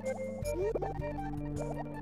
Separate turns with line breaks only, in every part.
Thank you.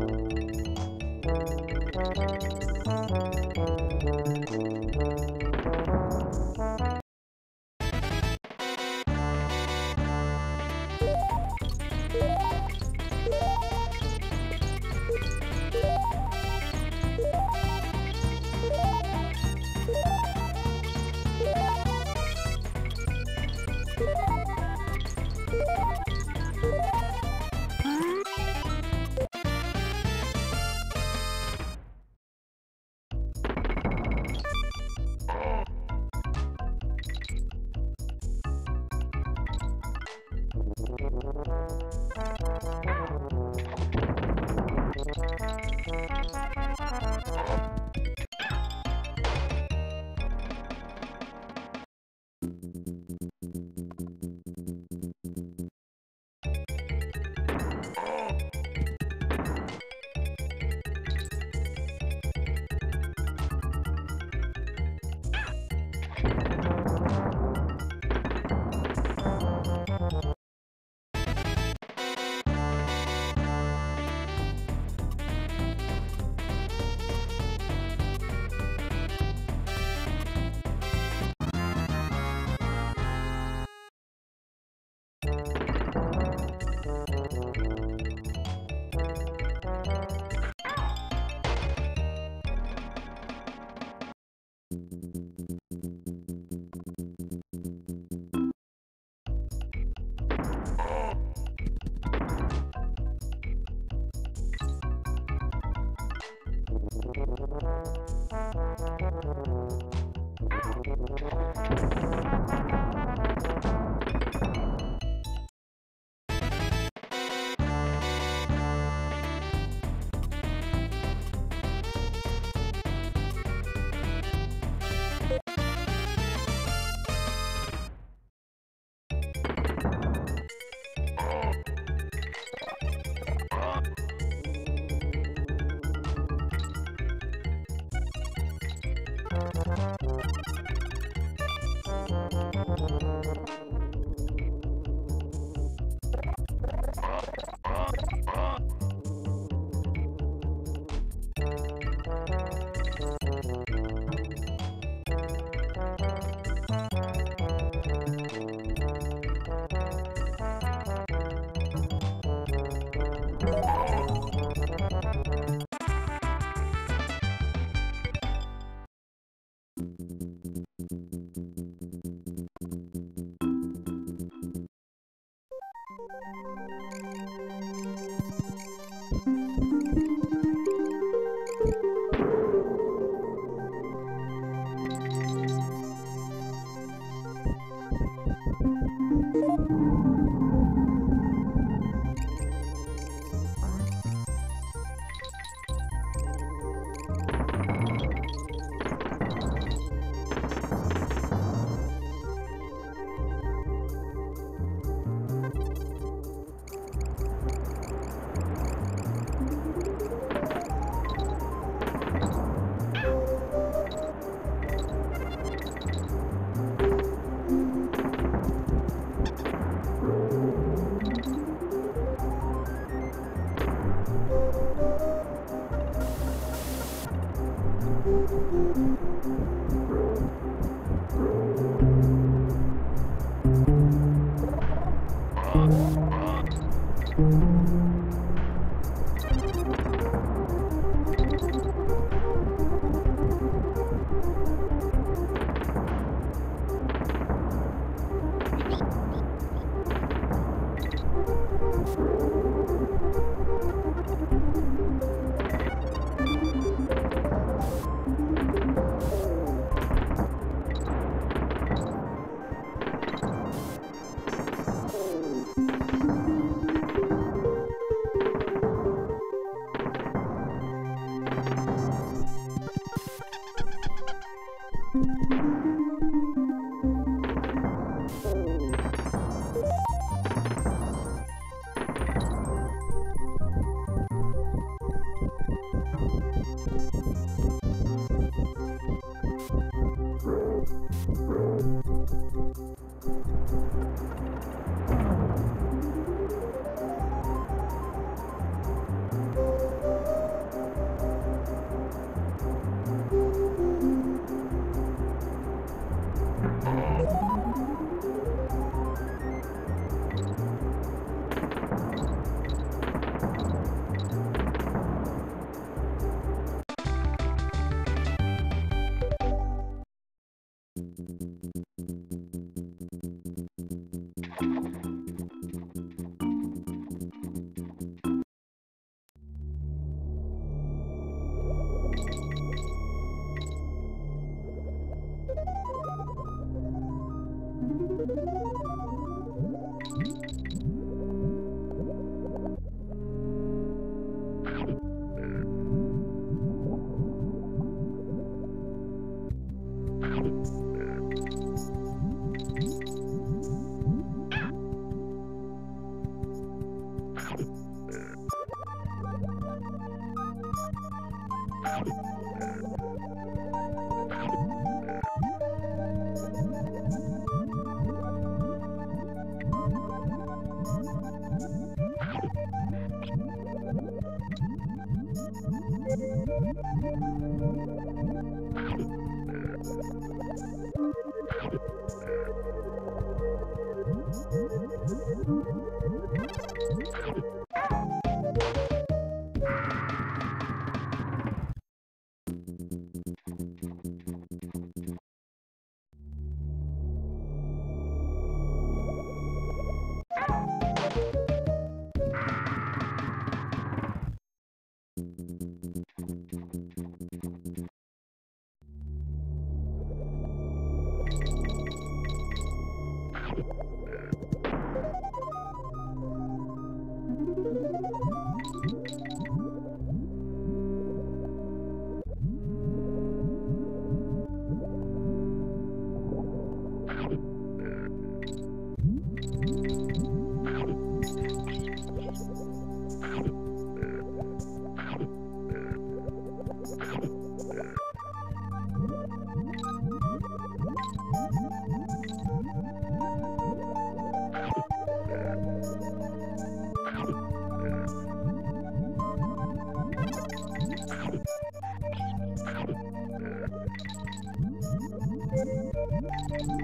Thank you. Thank you.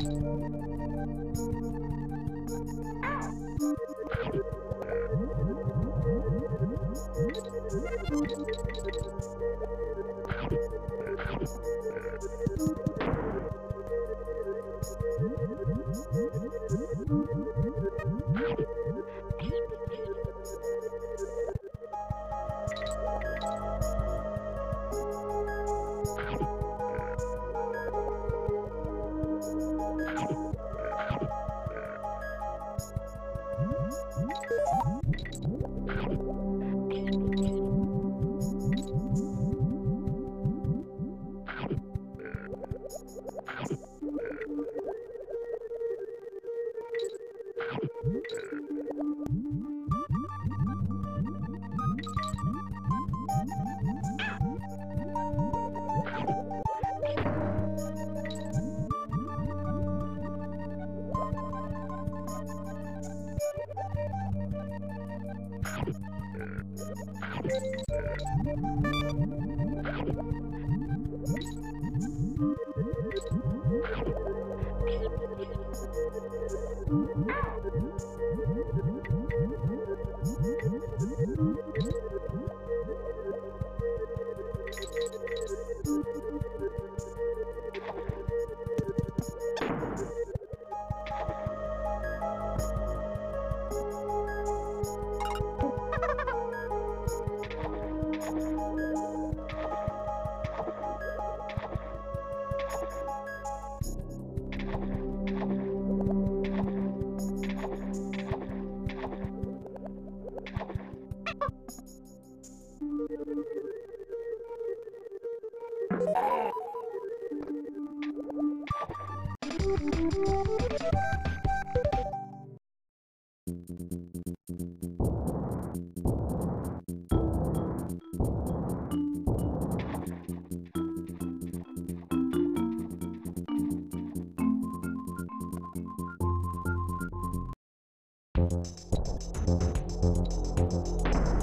Thank you. Thank
you.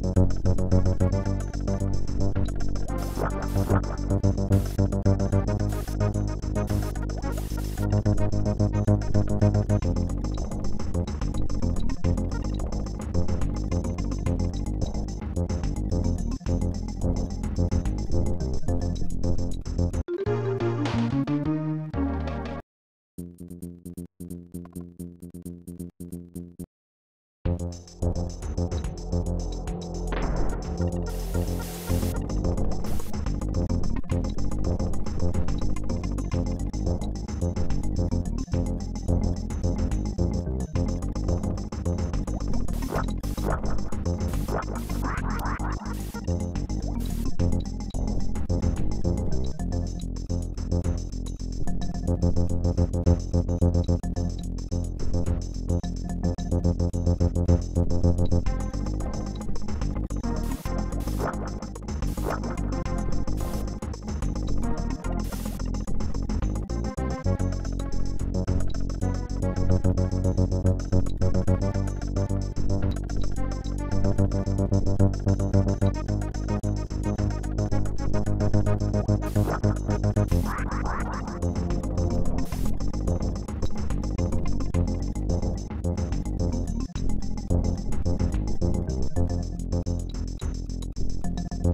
ハハハハ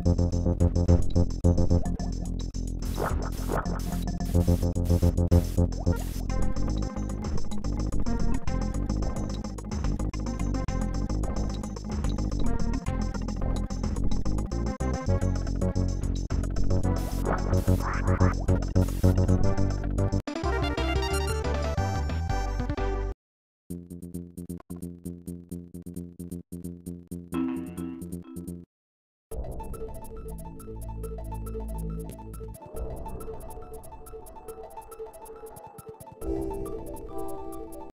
Thank you.